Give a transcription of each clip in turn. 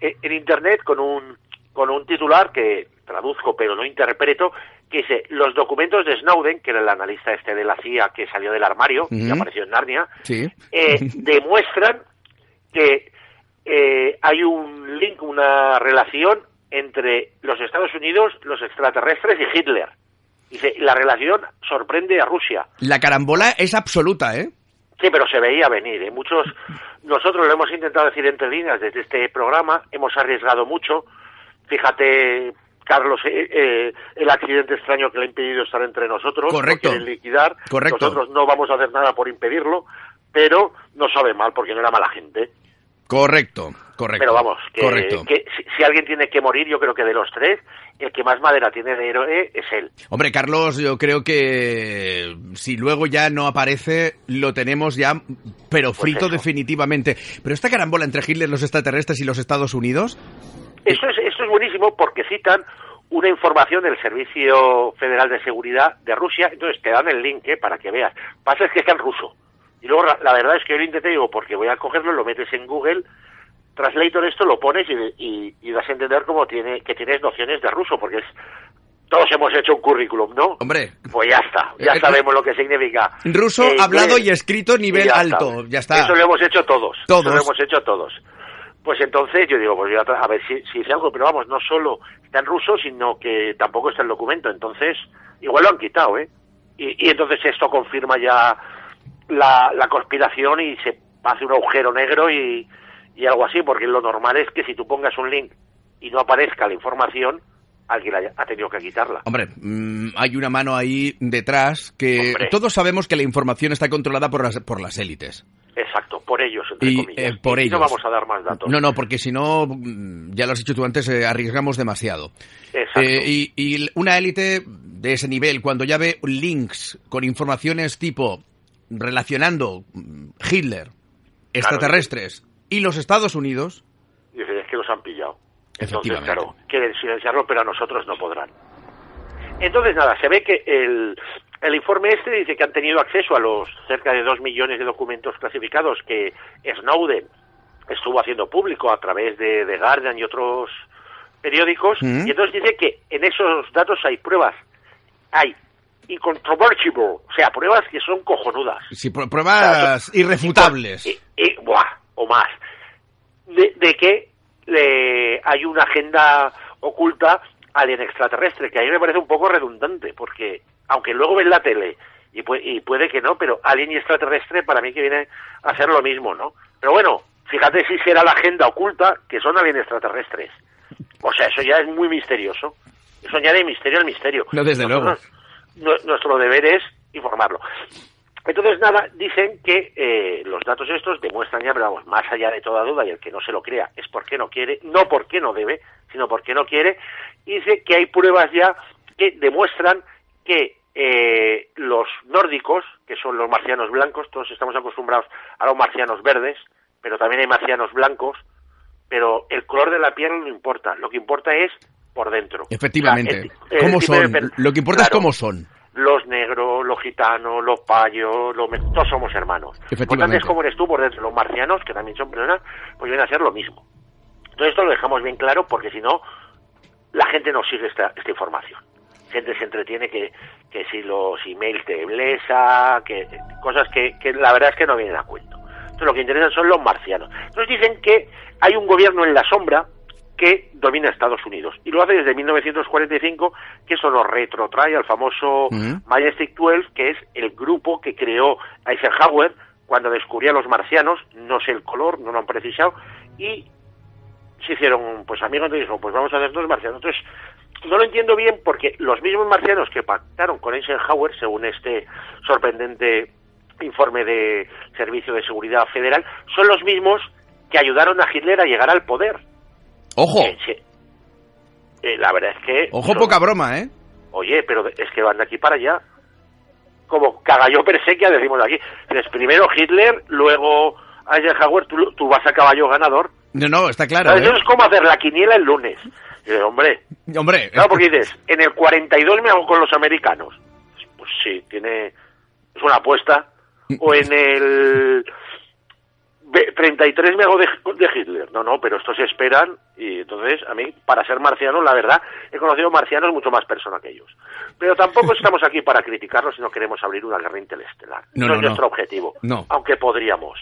eh, en internet con un con un titular que traduzco pero no interpreto que dice los documentos de Snowden que era el analista este de la CIA que salió del armario y Ujú. apareció en Narnia Sí. eh, demuestran que eh, hay un link una relación entre los Estados Unidos los extraterrestres y Hitler dice la relación sorprende a Rusia La carambola es absoluta, ¿eh? Sí, pero se veía venir. ¿eh? Muchos, nosotros lo hemos intentado decir entre líneas desde este programa, hemos arriesgado mucho. Fíjate, Carlos, eh, eh, el accidente extraño que le ha impedido estar entre nosotros. Correcto. Lo liquidar. Correcto. Nosotros no vamos a hacer nada por impedirlo, pero no sabe mal porque no era mala gente. Correcto, correcto. Pero vamos, que, correcto. que si, si alguien tiene que morir, yo creo que de los tres, el que más madera tiene de héroe es él. Hombre, Carlos, yo creo que si luego ya no aparece, lo tenemos ya, pero frito Pues eso. definitivamente. Pero esta carambola entre Hitler, los extraterrestres y los Estados Unidos, Eso es, esto es buenísimo porque citan una información del Servicio Federal de Seguridad de Rusia, entonces te dan el link ¿eh? para que veas. Pasa es que está en ruso. Y luego la, verdad es que yo lo intenté, digo, porque voy a cogerlo, lo metes en Google, Translator esto, lo pones y, y, y das a entender como tiene, que tienes nociones de ruso, porque es todos hemos hecho un currículum, ¿no? hombre, Pues ya está, ya Eh, sabemos lo que significa. ruso Eh, hablado inglés. y escrito nivel ya alto, ya está. Eso lo hemos hecho todos. Todos. Eso lo hemos hecho todos. Pues entonces yo digo, pues voy a, ver si, si dice algo, pero vamos, no solo está en ruso, sino que tampoco está el documento. Entonces, igual lo han quitado, ¿eh? Y, y entonces esto confirma ya la, la conspiración y se hace un agujero negro y, y algo así, porque lo normal es que si tú pongas un link y no aparezca la información, alguien haya- ha tenido que quitarla. Hombre, mm, hay una mano ahí detrás que Hombre. todos sabemos que la información está controlada por las, por las élites. Exacto, por ellos, entre Y, comillas. eh, por Y ellos. no vamos a dar más datos. No, no, porque si no, mm, ya lo has dicho tú antes, eh, arriesgamos demasiado. Exacto. Eh, y, y una élite de ese nivel, cuando ya ve links con informaciones tipo relacionando mm, Hitler, extraterrestres y los Estados Unidos, es que los han pillado. Entonces, Efectivamente. claro, quieren silenciarlo, pero a nosotros no podrán. Entonces, nada, se ve que el, el informe este dice que han tenido acceso a los cerca de dos millones de documentos clasificados que Snowden estuvo haciendo público a través de The Guardian y otros periódicos. Mm. Y entonces dice que en esos datos hay pruebas. Hay incontrovertible, o sea, pruebas que son cojonudas. pr- pruebas irrefutables. Y, y- buah, o más. De, de que le- hay una agenda oculta alien extraterrestre, que a mí me parece un poco redundante, porque aunque luego ves la tele y, pu- y puede que no, pero alien y extraterrestre para mí que viene a ser lo mismo, ¿no? Pero bueno, fíjate si será la agenda oculta que son alien extraterrestres. O sea, eso ya es muy misterioso. Eso añade misterio al misterio. No, desde luego. Nu- nuestro deber es informarlo. Entonces, nada, dicen que eh, los datos estos demuestran ya, pero vamos, más allá de toda duda, y el que no se lo crea es porque no quiere, no porque no debe, sino porque no quiere, y dice que hay pruebas ya que demuestran que eh, los nórdicos, que son los marcianos blancos, todos estamos acostumbrados a los marcianos verdes, pero también hay marcianos blancos, pero el color de la piel no importa, lo que importa es por dentro. Efectivamente. O sea, el- el ¿Cómo son? Lo que importa es cómo son. los negros, los gitanos, los payos, los todos somos hermanos. Lo importante Efectivamente. es cómo eres tú por dentro. Los marcianos, que también son personas, pues vienen a ser lo mismo. Entonces esto lo dejamos bien claro porque si no, la gente no sigue esta, esta información. Gente se entretiene que, que si los emails de Blesa, que cosas que, que la verdad es que no vienen a cuento. Entonces lo que interesan son los marcianos. Entonces dicen que hay un gobierno en la sombra que domina Estados Unidos. Y lo hace desde 1945, que eso nos retrotrae al famoso Ujú. Majestic 12, que es el grupo que creó Eisenhower cuando descubría a los marcianos, no sé el color, no lo han precisado, y se hicieron pues amigos y dijeron, pues vamos a hacer dos marcianos. Entonces, no lo entiendo bien porque los mismos marcianos que pactaron con Eisenhower, según este sorprendente informe de Servicio de Seguridad Federal, son los mismos que ayudaron a Hitler a llegar al poder. Ojo, Eh, sí. Eh, la verdad es que... ojo poca broma, ¿eh? Oye, pero es que van de aquí para allá. Como cagallo persequia, decimos aquí. Dices, primero Hitler, luego Eisenhower, tú, tú vas a caballo ganador. No, no, está claro. ¿eh? Eso es como hacer la quiniela el lunes. Dices, hombre, Hombre, claro, porque dices, en el 42 me hago con los americanos. Pues sí, tiene... Es una apuesta. O en el 33 me hago de, Hitler. No, no, pero estos esperan y entonces a mí, para ser marciano, la verdad, he conocido marcianos mucho más personas que ellos. Pero tampoco estamos aquí para criticarlos, sino queremos abrir una guerra interestelar. No, es nuestro objetivo. No. Aunque podríamos.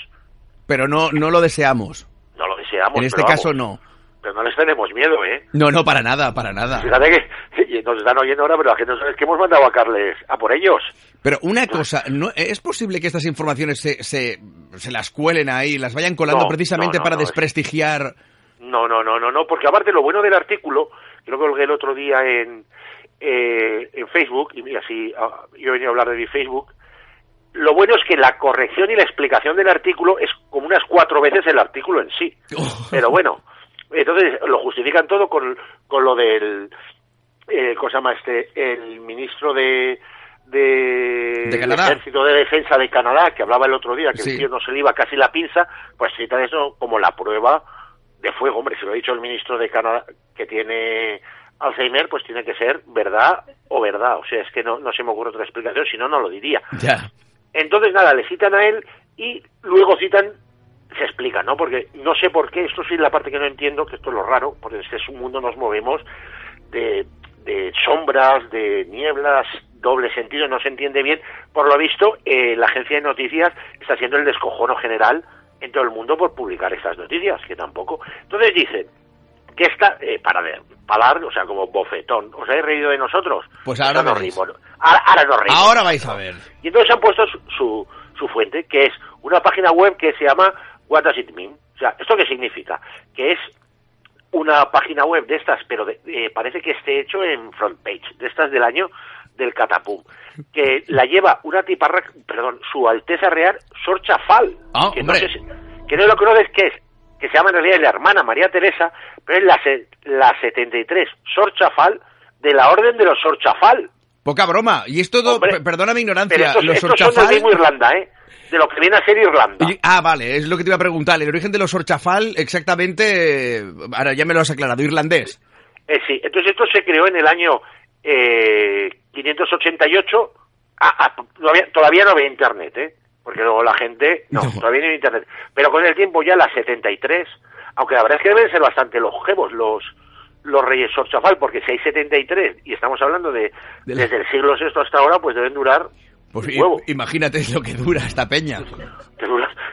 Pero no, no lo deseamos. No lo deseamos. En este caso no. Pero no les tenemos miedo, ¿eh? No, no, para nada, para nada. Fíjate que nos están oyendo ahora, pero la gente no sabe que hemos mandado a Carles a por ellos. Pero una cosa, ¿no, ¿es posible que estas informaciones se, se, se las cuelen ahí, las vayan colando precisamente para desprestigiar? No, no, no, no, no, porque aparte lo bueno del artículo, que lo colgué el otro día en, eh, en Facebook, y así ah, yo he venido a hablar de mi Facebook, lo bueno es que la corrección y la explicación del artículo es como unas cuatro veces el artículo en sí. Pero bueno, entonces lo justifican todo con, con lo del, eh, ¿cómo se llama este? El ministro de, de, Ejército de Defensa de Canadá, que hablaba el otro día, que el tío no se le iba casi la pinza, pues citan eso como la prueba de fuego. Hombre, si lo ha dicho el ministro de Canadá que tiene Alzheimer, pues tiene que ser verdad o verdad. O sea, es que no, no se me ocurre otra explicación, si no, no lo diría. Ya. Entonces, nada, le citan a él y luego citan se explica, ¿no? Porque no sé por qué, esto sí es la parte que no entiendo, que esto es lo raro, porque es que es un mundo nos movemos de, de sombras, de nieblas, doble sentido, no se entiende bien. Por lo visto, eh, la agencia de noticias está haciendo el descojono general en todo el mundo por publicar estas noticias, que tampoco. Entonces dicen que esta, eh, para ver, para o sea, como bofetón, ¿os habéis reído de nosotros? Pues ahora nos rimos. Ahora, nos reímos. Ahora vais a ver. Y entonces han puesto su, su fuente, que es una página web que se llama What Does It Mean? O sea, ¿esto qué significa? Que es una página web de estas, pero eh, parece que esté hecho en front page, de estas del año del Catapum, que la lleva una tiparra, perdón, su Alteza Real Sor Chafal, ah, que, no sé que no lo conoces qué es, que se llama en realidad la hermana María Teresa, pero es la, la 73 Sor Chafal de la Orden de los Sor Chafal. Poca broma. Y esto, todo, perdona mi ignorancia, los estos son de Irlanda, ¿eh? de lo que viene a ser Irlanda. ah, vale, es lo que te iba a preguntar. El origen de los Orchafal, exactamente, ahora ya me lo has aclarado, irlandés. Eh, sí, entonces esto se creó en el año eh, 588. Ah, ah, todavía, no había internet, ¿eh? Porque luego la gente. No, todavía no había internet. Pero con el tiempo ya las 73, aunque la verdad es que deben ser bastante longevos los los reyes Orchafal, porque si hay 73 y estamos hablando de, desde el siglo VI hasta ahora, pues deben durar pues imagínate lo que dura esta peña.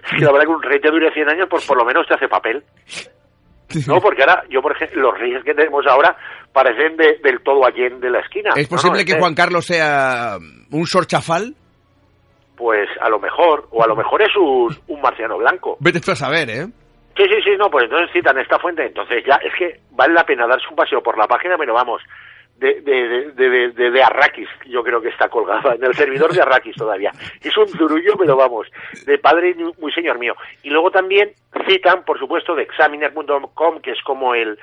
Si la verdad que un rey te dure 100 años, pues por lo menos te hace papel. No, porque ahora, yo por ejemplo, los reyes que tenemos ahora parecen del todo allí de la esquina. ¿Es posible que Juan Carlos sea un sorchafal? Pues a lo mejor, o a lo mejor es un, un marciano blanco. Vete tú a saber, ¿eh? Sí, sí, sí, no, pues entonces citan esta fuente, entonces ya, es que vale la pena darse un paseo por la página, pero vamos, de, de, de, de, de Arrakis, yo creo que está colgada en el servidor de Arrakis todavía. Es un zurullo, pero vamos, de padre muy señor mío. Y luego también citan, por supuesto, de examiner.com, que es como el,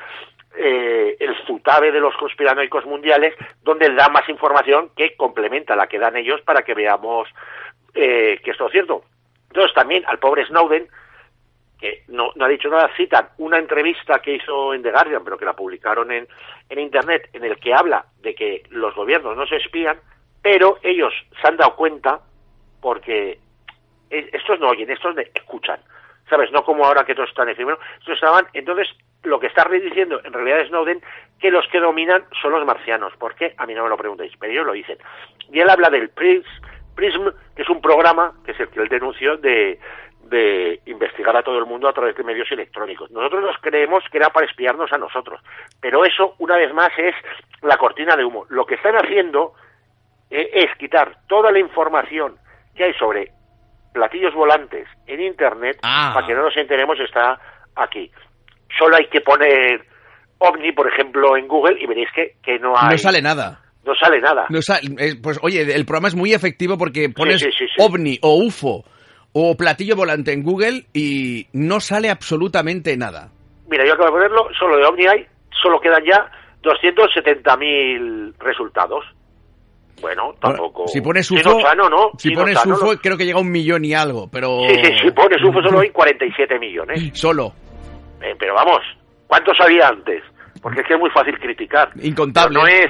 eh, el zutabe de los conspiranoicos mundiales, donde da más información que complementa la que dan ellos para que veamos eh, que esto es cierto. Entonces también al pobre Snowden, que no, no ha dicho nada, citan una entrevista que hizo en The Guardian, pero que la publicaron en, en Internet, en el que habla de que los gobiernos no se espían, pero ellos se han dado cuenta porque estos no oyen, estos escuchan, ¿sabes? No como ahora que todos están efímeros, estos estaban, entonces lo que está diciendo en realidad es Snowden que los que dominan son los marcianos. ¿Por qué? A mí no me lo preguntéis, pero ellos lo dicen. Y él habla del PRISM, PRISM que es un programa, que es el que él denunció, de, de investigar a todo el mundo a través de medios electrónicos. Nosotros nos creemos que era para espiarnos a nosotros, pero eso, una vez más, es la cortina de humo. Lo que están haciendo eh, es quitar toda la información que hay sobre platillos volantes en Internet ah. para que no nos enteremos está aquí. Solo hay que poner OVNI, por ejemplo, en Google y veréis que, que no hay... No sale nada. No sale nada. Eh, pues oye, el programa es muy efectivo porque pones OVNI o UFO o platillo volante en Google y no sale absolutamente nada. Mira, yo acabo de ponerlo, solo de OmniEye, solo quedan ya 270.000 resultados. Bueno, tampoco. Si pones UFO, Si, pones UFO, creo que llega a un millón y algo, pero. Sí, sí, si pones UFO solo hay 47 millones. Solo. Eh, pero vamos, ¿cuántos había antes? Porque es que es muy fácil criticar. Incontable. no es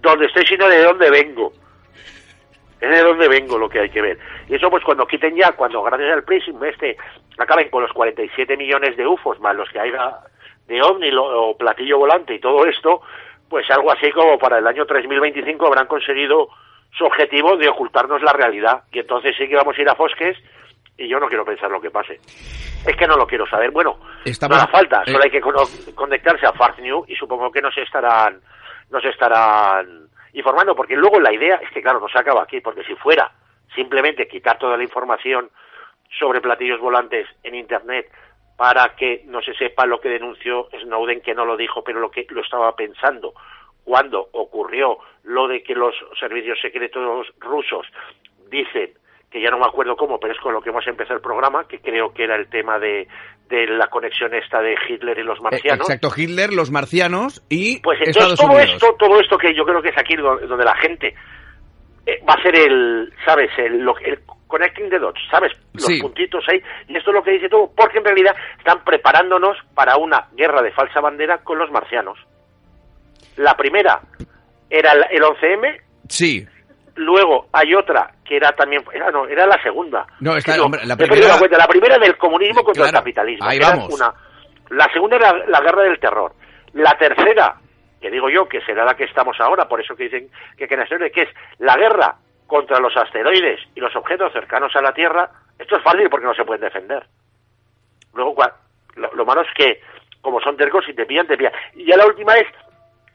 donde estoy, sino de dónde vengo. Es de dónde vengo lo que hay que ver. Y eso pues cuando quiten ya, cuando gracias al PRISM este acaben con los 47 millones de UFOs más los que haya de OVNI o platillo volante y todo esto, pues algo así como para el año 3025 habrán conseguido su objetivo de ocultarnos la realidad. Y entonces sí que vamos a ir a Fosques y yo no quiero pensar lo que pase. Es que no lo quiero saber. Bueno, no hace falta, solo hay que conectarse a Fast News y supongo que nos estarán, nos estarán informando, porque luego la idea es que, claro, no se acaba aquí, porque si fuera simplemente quitar toda la información sobre platillos volantes en Internet para que no se sepa lo que denunció Snowden, que no lo dijo, pero lo que lo estaba pensando cuando ocurrió lo de que los servicios secretos rusos dicen que ya no me acuerdo cómo, pero es con lo que hemos empezado el programa, que creo que era el tema de, de la conexión esta de Hitler y los marcianos. Exacto, Hitler, los marcianos y pues entonces todo esto, todo esto que yo creo que es aquí donde la gente eh, va a ser el, sabes, el, el connecting the dots, sabes, los puntitos ahí y esto es lo que dice todo, porque en realidad están preparándonos para una guerra de falsa bandera con los marcianos. La primera era el 11M. Sí. Luego hay otra que era también, era, no, era la segunda. No, está, la, primera... La, primera del comunismo contra el capitalismo. Ahí vamos. Una, la segunda era la guerra del terror. La tercera, que digo yo que será la que estamos ahora, por eso que dicen que, que, que es la guerra contra los asteroides y los objetos cercanos a la Tierra, esto es fácil porque no se pueden defender. Luego, lo, lo malo es que, como son tercos, y te pillan, te pillan. Y ya la última es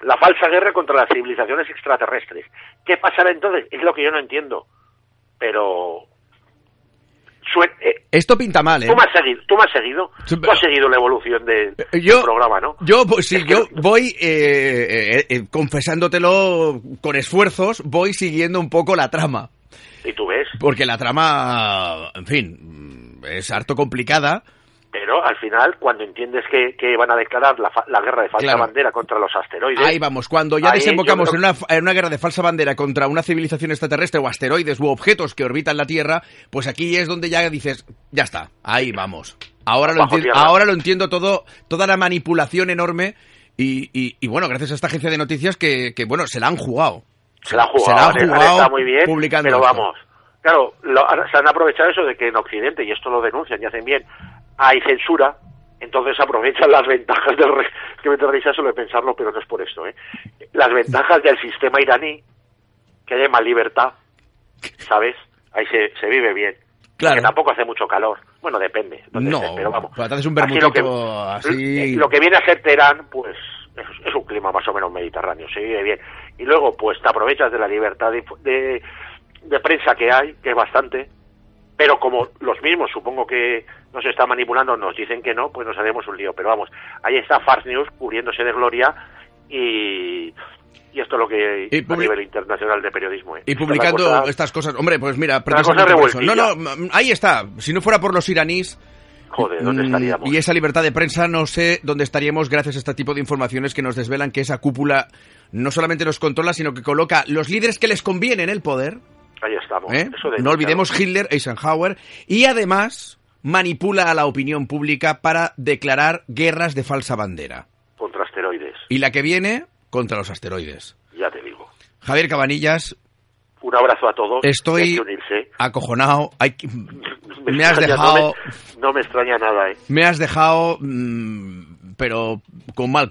la falsa guerra contra las civilizaciones extraterrestres. ¿Qué pasará entonces? Es lo que yo no entiendo. Pero... Eh, Esto pinta mal, ¿eh? Tú me has seguido, tú, has, seguido, tú has seguido la evolución del programa, ¿no? Yo, sí, yo voy, eh, eh, confesándotelo con esfuerzos, voy siguiendo un poco la trama. ¿Y tú ves? Porque la trama, en fin, es harto complicada pero al final, cuando entiendes que, que van a declarar la, la guerra de falsa bandera contra los asteroides... Ahí vamos, cuando ya desembocamos en, una, en una guerra de falsa bandera contra una civilización extraterrestre o asteroides u objetos que orbitan la Tierra, pues aquí es donde ya dices, ya está, ahí vamos. Ahora lo, entiendo, ahora lo entiendo todo, toda la manipulación enorme y, y, bueno, gracias a esta agencia de noticias que, que bueno, se la han jugado. Se la han jugado, se la han jugado muy bien, pero vamos, claro, se han aprovechado eso de que en Occidente, y esto lo denuncian y hacen bien, hay censura, entonces aprovechan las ventajas del... que me risa solo de pensarlo, pero no es por esto, ¿eh? Las ventajas del sistema iraní, que hay más libertad, ¿sabes? Ahí se, se vive bien. Claro. Que tampoco hace mucho calor. Bueno, depende. no, pero vamos. Es un lo que, así... lo que viene a ser Teherán, pues es, un clima más o menos mediterráneo, se vive bien. Y luego, pues te aprovechas de la libertad de, de prensa que hay, que es bastante, pero como los mismos supongo que nos está manipulando, nos dicen que no, pues nos haremos un lío. Pero vamos, ahí está Fars News cubriéndose de gloria y, y esto es lo que a nivel internacional de periodismo. ¿eh? Y publicando estas cosas. Hombre, pues mira, No, no, ahí está. Si no fuera por los iraníes. Joder, ¿dónde mm, estaríamos? Y esa libertad de prensa, no sé dónde estaríamos gracias a este tipo de informaciones que nos desvelan que esa cúpula no solamente nos controla, sino que coloca los líderes que les conviene en el poder Ahí estamos. ¿Eh? no olvidemos Hitler, Eisenhower, y además manipula a la opinión pública para declarar guerras de falsa bandera. Contra asteroides. Y la que viene, contra los asteroides. Ya te digo. Javier Cabanillas. Un abrazo a todos. Estoy acojonado. me, has dejado. No me, extraña nada, ¿eh? Me has dejado, mm, pero con mal